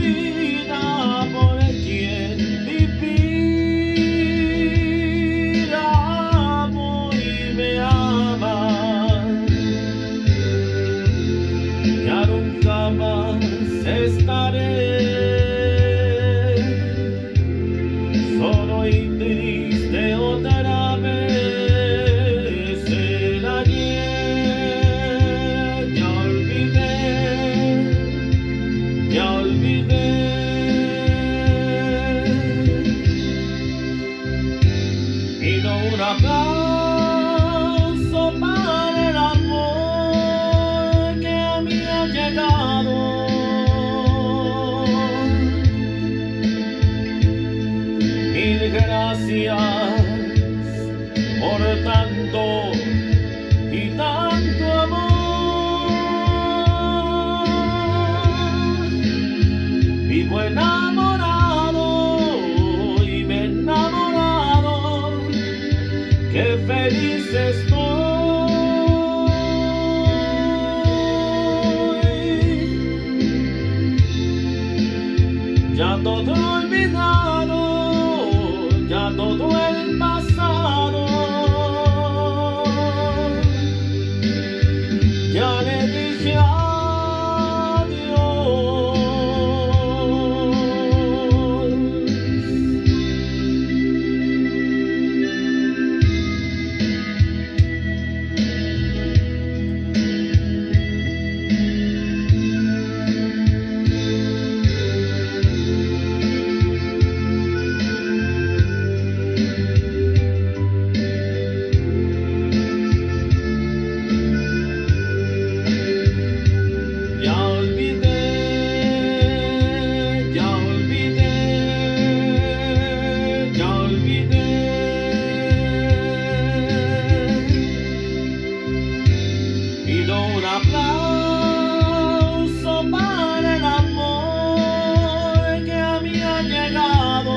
vida por quien amo y me. Feliz. Ya todo ya el pasado. Ya le dije. Aplauso para el amor que a mí ha llegado.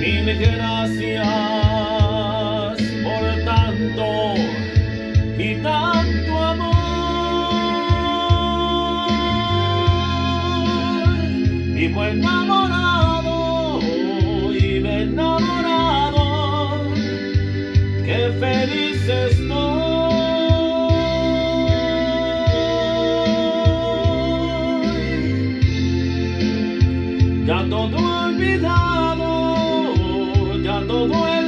Mil gracias por tanto y tanto amor. Vivo enamorado y me he enamorado qué feliz estoy. Ya todo olvidado, ya todo